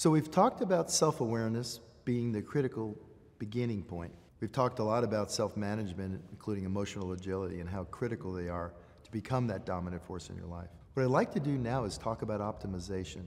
So we've talked about self awareness being the critical beginning point. We've talked a lot about self management, including emotional agility, and how critical they are to become that dominant force in your life. What I'd like to do now is talk about optimization.